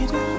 it out.